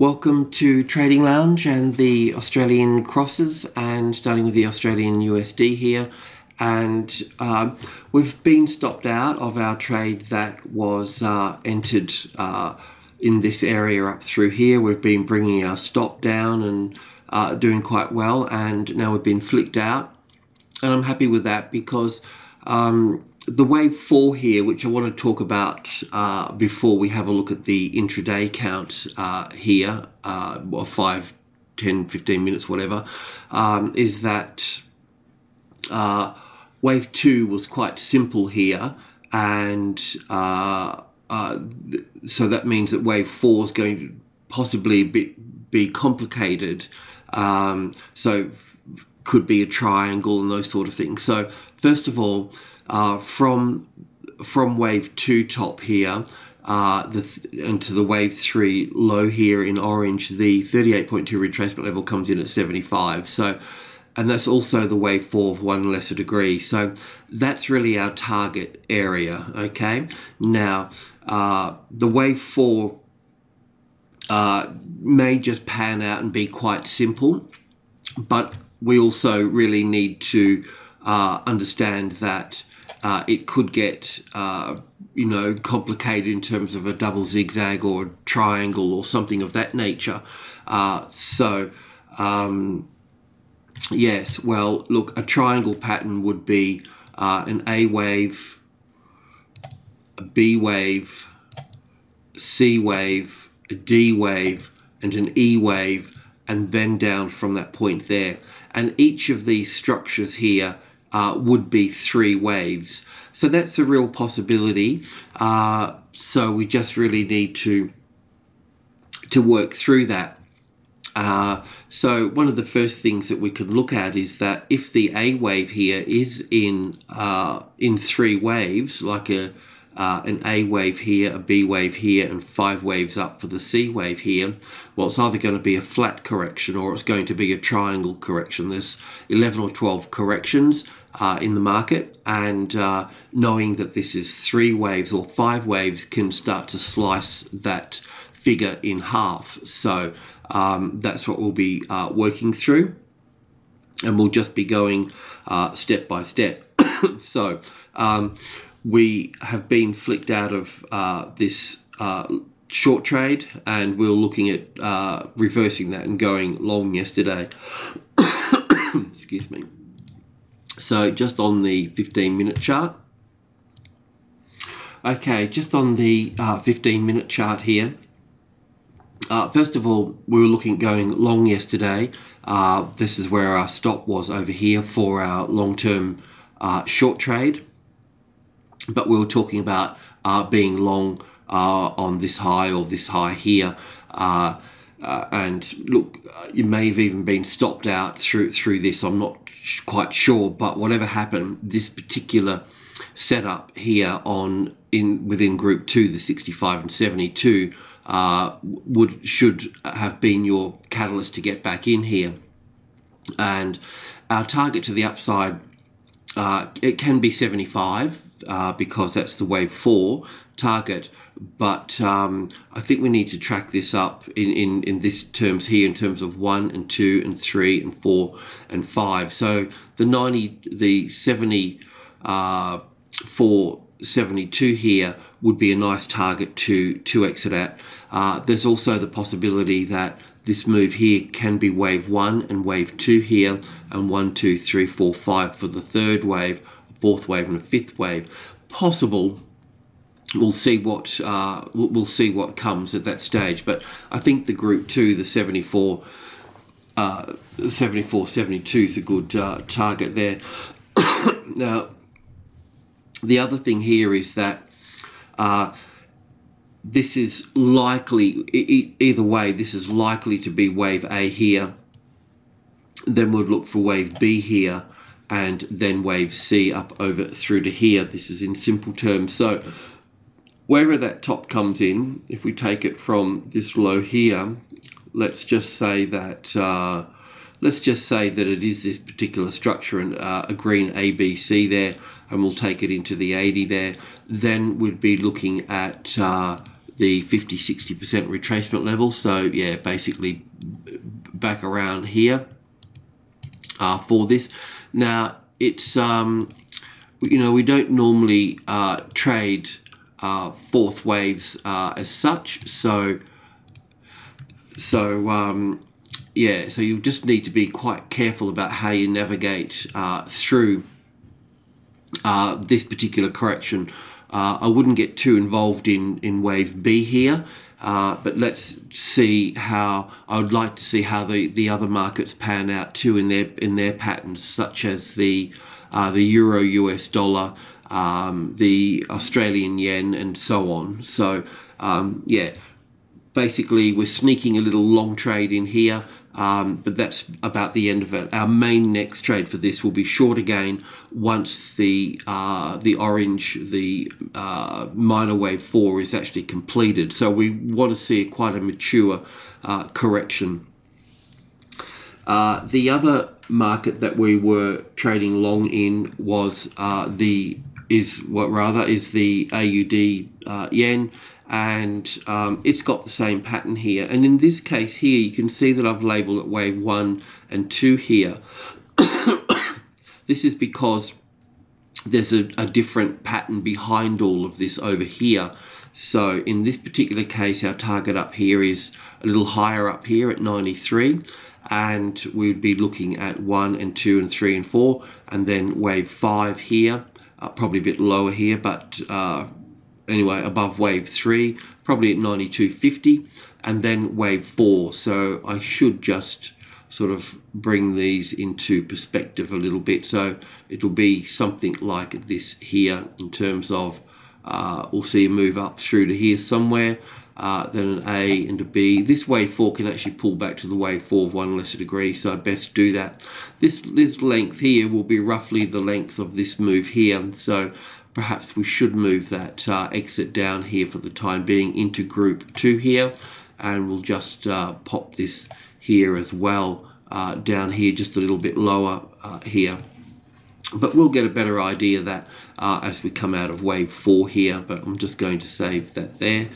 Welcome to Trading Lounge and the Australian crosses, and starting with the Australian USD here. And uh, we've been stopped out of our trade that was uh, entered uh, in this area up through here. We've been bringing our stop down and uh, doing quite well, and now we've been flicked out. And I'm happy with that because um, the wave four here, which I want to talk about uh, before we have a look at the intraday count uh, here, uh, well, 5, 10, 15 minutes, whatever, um, is that uh, wave two was quite simple here. And uh, uh, th- so that means that wave four is going to possibly be, be complicated. Um, so could be a triangle and those sort of things. So first of all, uh, from from wave two top here uh, the th- into the wave three low here in orange, the 38.2 retracement level comes in at 75. So, and that's also the wave four of one lesser degree. So that's really our target area. Okay. Now, uh, the wave four uh, may just pan out and be quite simple, but we also really need to uh, understand that uh, it could get uh, you know complicated in terms of a double zigzag or a triangle or something of that nature. Uh, so um, yes, well look, a triangle pattern would be uh, an A wave, a B wave, C wave, a D wave, and an E wave, and then down from that point there. And each of these structures here uh, would be three waves. So that's a real possibility. Uh, so we just really need to to work through that. Uh, so one of the first things that we could look at is that if the A wave here is in uh, in three waves, like a uh, an A wave here, a B wave here, and five waves up for the C wave here, well, it's either going to be a flat correction or it's going to be a triangle correction. There's 11 or 12 corrections uh, in the market, and uh, knowing that this is three waves or five waves can start to slice that figure in half. So um, that's what we'll be uh, working through, and we'll just be going uh, step by step. so um, we have been flicked out of uh, this uh, short trade, and we are looking at reversing that and going long yesterday. Excuse me. So just on the 15 minute chart. Okay, just on the uh, 15 minute chart here. Uh, first of all, we were looking at going long yesterday. Uh, this is where our stop was over here for our long-term uh, short trade. But we were talking about uh, being long uh, on this high or this high here. Uh, and look, you may have even been stopped out through through this. I'm not quite sure, but whatever happened, this particular setup here on in within Group Two, the 65 and 72, uh, would should have been your catalyst to get back in here. And our target to the upside, uh, it can be 75 uh, because that's the wave four target. But um, I think we need to track this up in, in, in this terms here in terms of one and two and three and four and five. So the 90, the 70 uh, for 72 here would be a nice target to, to exit at. Uh, there's also the possibility that this move here can be wave one and wave two here, and one, two, three, four, five for the third wave, fourth wave, and a fifth wave. Possible we'll see what uh, we'll see what comes at that stage. But I think the group two, the 74, uh, 74, 72 is a good uh, target there. now, the other thing here is that uh, this is likely, e- either way, this is likely to be wave A here. Then we'll look for wave B here and then wave C up over through to here. This is in simple terms. So wherever that top comes in, if we take it from this low here, let's just say that uh, let's just say that it is this particular structure and uh, a green ABC there, and we'll take it into the 80 there. Then we'd be looking at uh, the 50 60% retracement level. So, yeah, basically back around here uh, for this. Now, it's, um, you know, we don't normally uh, trade uh, fourth waves uh, as such. So, so um, yeah, so you just need to be quite careful about how you navigate uh, through uh, this particular correction. Uh, I wouldn't get too involved in, in wave B here, uh, but let's see how, I would like to see how the, the other markets pan out too in their, in their patterns, such as the, uh, the Euro US dollar, um, the Australian yen, and so on. So, um, yeah, basically we're sneaking a little long trade in here. Um, but that's about the end of it. Our main next trade for this will be short again once the uh, the orange, the uh, minor wave four is actually completed. So we want to see quite a mature uh, correction. Uh, the other market that we were trading long in was uh, the is what rather is the AUD uh, yen and um, it's got the same pattern here. And in this case here, you can see that I've labeled it wave one and two here. this is because there's a, a, different pattern behind all of this over here. So in this particular case, our target up here is a little higher up here at 93 and we'd be looking at one and two and three and four and then wave five here, uh, probably a bit lower here, but uh, anyway above wave 3 probably at 92.50 and then wave 4 so I should just sort of bring these into perspective a little bit. So it'll be something like this here in terms of uh, we'll see a move up through to here somewhere uh, then an A and a B. This wave 4 can actually pull back to the wave 4 of 1 lesser degree, so I best do that. This, this length here will be roughly the length of this move here, so perhaps we should move that uh, exit down here for the time being into group 2 here and we'll just uh, pop this here as well uh, down here just a little bit lower uh, here but we'll get a better idea of that uh, as we come out of wave 4 here but I'm just going to save that there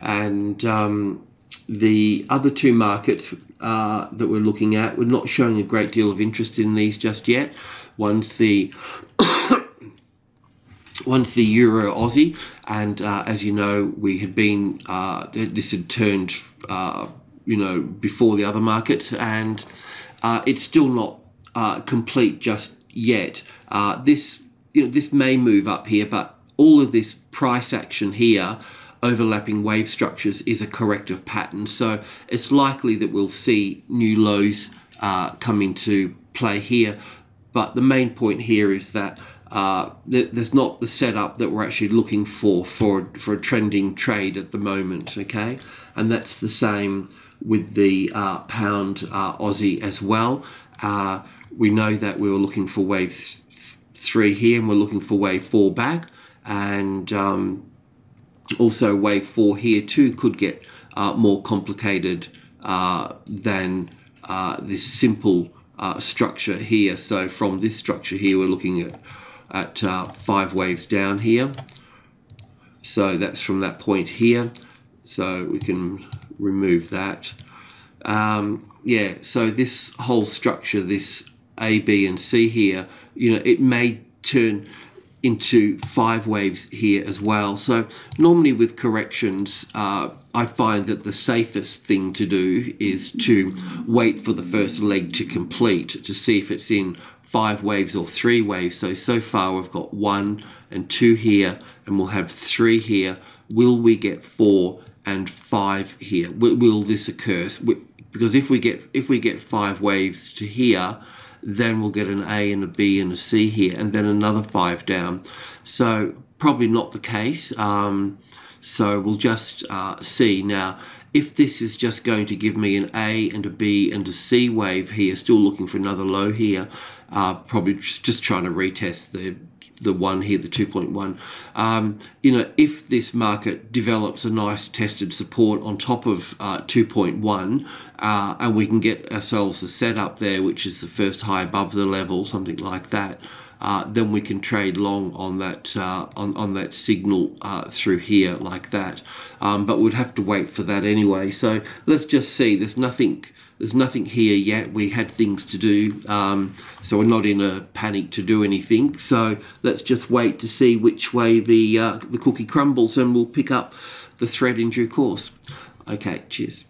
and um, the other two markets uh, that we're looking at we're not showing a great deal of interest in these just yet. One's the once the Euro Aussie, and uh, as you know, we had been uh, this had turned uh, you know before the other markets, and uh, it's still not uh, complete just yet. Uh, this you know this may move up here, but all of this price action here overlapping wave structures is a corrective pattern. So it's likely that we'll see new lows come into play here. But the main point here is that uh, there's not the setup that we're actually looking for for for a trending trade at the moment. Okay, and that's the same with the uh, pound uh, Aussie as well. Uh, we know that we were looking for wave th three here, and we're looking for wave four back, and um, also wave four here too could get uh, more complicated uh, than this simple structure here. So from this structure here, we're looking at at uh, five waves down here. So that's from that point here. So we can remove that. Um, yeah, so this whole structure, this A, B, and C here, you know, it may turn into five waves here as well. So normally with corrections, uh, I find that the safest thing to do is to wait for the first leg to complete to see if it's in five waves or three waves. So, so far we've got one and two here, and we'll have three here. Will we get four and five here? Will, will this occur? Because if we get if we get five waves to here, then we'll get an A and a B and a C here, and then another five down. So probably not the case. Um, so we'll just uh, see now if this is just going to give me an A and a B and a C wave here, still looking for another low here, uh, probably just, trying to retest the the one here, the 2.1. Um, you know, if this market develops a nice tested support on top of uh, 2.1, uh, and we can get ourselves a setup there, which is the first high above the level, something like that, uh, then we can trade long on that uh, on, on that signal uh, through here like that. Um, but we'd have to wait for that anyway. So let's just see. There's nothing. There's nothing here yet. We had things to do, um, so we're not in a panic to do anything. So let's just wait to see which way the uh, the cookie crumbles, and we'll pick up the thread in due course. Okay, cheers.